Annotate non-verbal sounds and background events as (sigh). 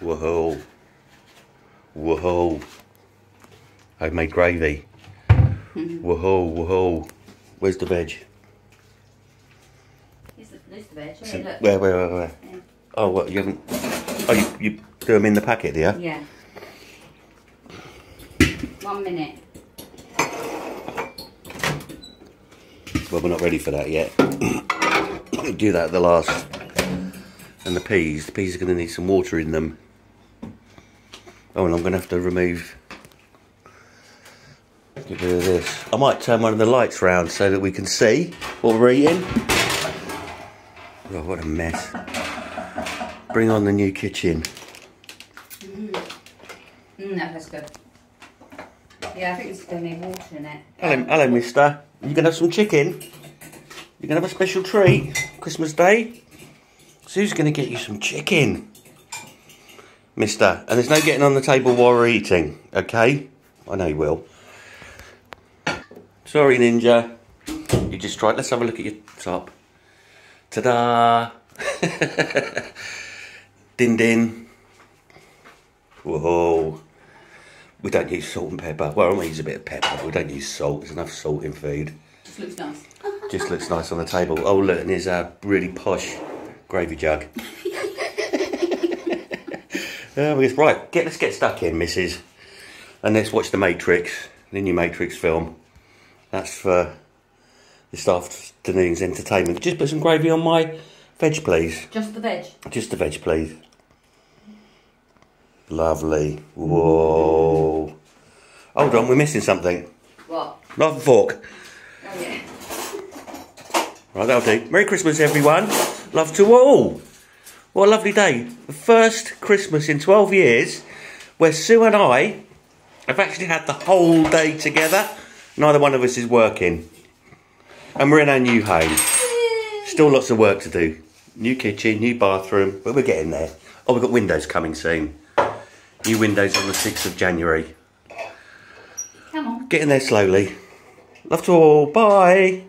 Whoa. Whoa. I've made gravy. Mm-hmm. Whoa, whoa. Where's the veg? The, there's the veg. Look. Where, where, where, where? Yeah. Oh, what, you haven't... Oh, you, you do them in the packet, you? Yeah. One minute. Well, we're not ready for that yet. (coughs) do that at the last. And the peas, the peas are going to need some water in them. Oh, and I'm going to have to remove... Get rid of this. I might turn one of the lights round so that we can see what we're eating. Oh, what a mess. Bring on the new kitchen. Mm, no, that's good. Yeah, I think it's going to need water in it. Hello, hello, mister. You going to have some chicken? You're going to have a special treat? Christmas Day? Sue's going to get you some chicken. Mister. And there's no getting on the table while we're eating, okay? I know you will. Sorry, Ninja. You just tried. Let's have a look at your top. Ta-da! (laughs) din din. Whoa. We don't use salt and pepper. Well, I might use a bit of pepper, but we don't use salt. There's enough salt in food. Just looks nice. Just looks nice on the table. Oh, look, and there's a really posh gravy jug. (laughs) uh, we- right, get let's get stuck in, missus. And let's watch The Matrix, the new Matrix film. That's for this afternoon's entertainment. Just put some gravy on my veg, please. Just the veg. Just the veg, please. Lovely. Whoa. Hold on, we're missing something. What? Knife and fork. Oh, yeah. Right, that'll do. Merry Christmas, everyone. Love to all. What a lovely day. The first Christmas in 12 years where Sue and I have actually had the whole day together. Neither one of us is working. And we're in our new home. Still lots of work to do. New kitchen, new bathroom, but we're getting there. Oh, we've got windows coming soon. New windows on the 6th of January. Come on. Getting there slowly. Love to all. Bye.